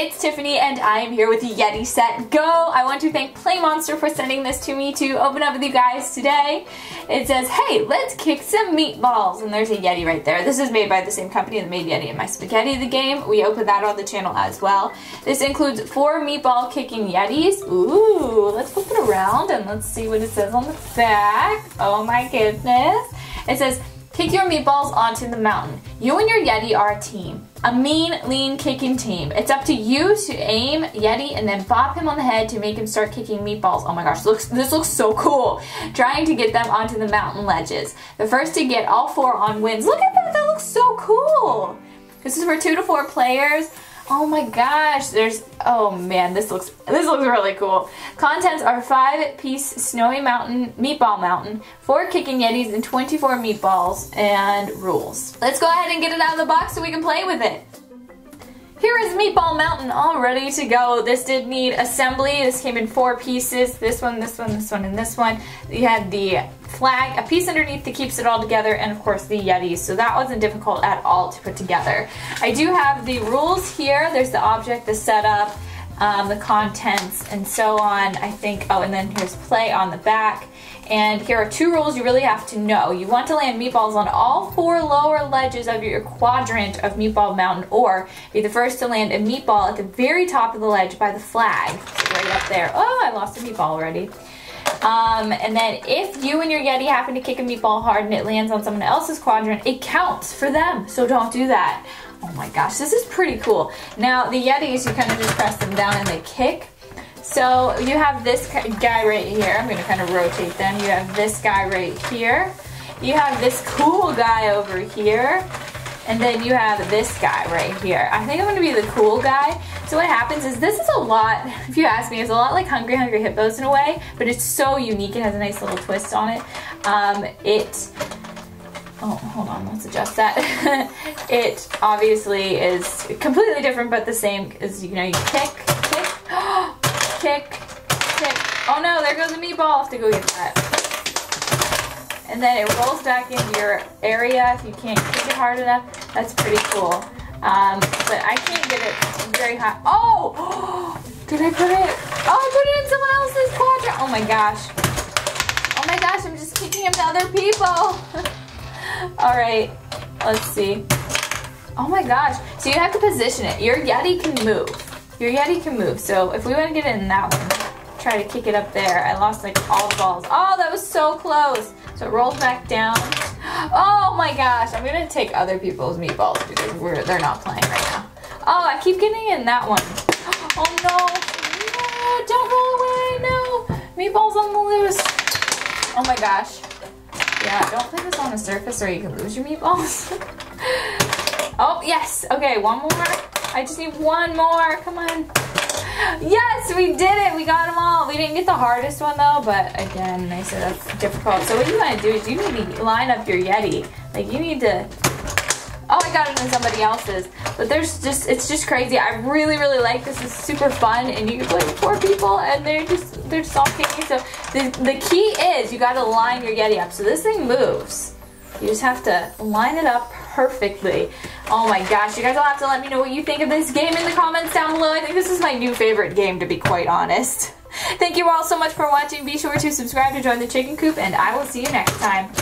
it's Tiffany and I am here with the Yeti Set Go. I want to thank Play Monster for sending this to me to open up with you guys today. It says, hey, let's kick some meatballs. And there's a Yeti right there. This is made by the same company that made Yeti in My Spaghetti the game. We opened that on the channel as well. This includes four meatball kicking Yetis. Ooh, let's flip it around and let's see what it says on the back. Oh my goodness. It says, Kick your meatballs onto the mountain. You and your Yeti are a team. A mean, lean kicking team. It's up to you to aim Yeti and then bop him on the head to make him start kicking meatballs. Oh my gosh, looks this looks so cool. Trying to get them onto the mountain ledges. The first to get all four on wins. Look at that, that looks so cool. This is for two to four players. Oh my gosh, there's, oh man, this looks, this looks really cool. Contents are five piece snowy mountain, meatball mountain, four kicking yetis, and 24 meatballs, and rules. Let's go ahead and get it out of the box so we can play with it. Here is Meatball Mountain all ready to go. This did need assembly. This came in four pieces. This one, this one, this one, and this one. You had the flag, a piece underneath that keeps it all together, and of course the Yetis. So that wasn't difficult at all to put together. I do have the rules here. There's the object, the setup, um, the contents, and so on. I think, oh, and then here's play on the back. And here are two rules you really have to know. You want to land meatballs on all four lower ledges of your quadrant of Meatball Mountain or be the first to land a meatball at the very top of the ledge by the flag. right up there. Oh, I lost a meatball already. Um, and then if you and your Yeti happen to kick a meatball hard and it lands on someone else's quadrant, it counts for them. So don't do that. Oh my gosh, this is pretty cool. Now the Yetis, you kind of just press them down and they kick. So you have this guy right here. I'm going to kind of rotate them. You have this guy right here. You have this cool guy over here. And then you have this guy right here. I think I'm going to be the cool guy. So what happens is this is a lot, if you ask me, it's a lot like Hungry Hungry Hippos in a way, but it's so unique. It has a nice little twist on it. Um, it Oh, hold on, let's adjust that. it obviously is completely different but the same as, you know, you kick, kick, kick, kick. Oh no, there goes a meatball. I'll have to go get that. And then it rolls back into your area if you can't kick it hard enough. That's pretty cool. Um, but I can't get it very high. Oh! Did I put it? Oh, I put it in someone else's quadrant. Oh my gosh. Oh my gosh, I'm just kicking him to other people. All right, let's see. Oh my gosh. So you have to position it. Your Yeti can move. Your Yeti can move, so if we want to get in that one, try to kick it up there. I lost like all the balls. Oh, that was so close. So it rolls back down. Oh my gosh, I'm gonna take other people's meatballs because we're they're not playing right now. Oh, I keep getting in that one. Oh no, no, don't roll away, no. Meatballs on the loose. Oh my gosh. Yeah, don't play this on a surface or you can lose your meatballs. oh, yes. Okay, one more. I just need one more. Come on. Yes, we did it. We got them all. We didn't get the hardest one though, but again, they said that's difficult. So what you want to do is you need to line up your Yeti. Like you need to, oh, I got it in somebody else's. But there's just, it's just crazy. I really, really like this. It's super fun and you can play with four people and they're just, they're just all kicking. So the, the key is you got to line your Yeti up. So this thing moves. You just have to line it up perfectly. Oh my gosh, you guys will have to let me know what you think of this game in the comments down below. I think this is my new favorite game, to be quite honest. Thank you all so much for watching. Be sure to subscribe to join the chicken coop, and I will see you next time.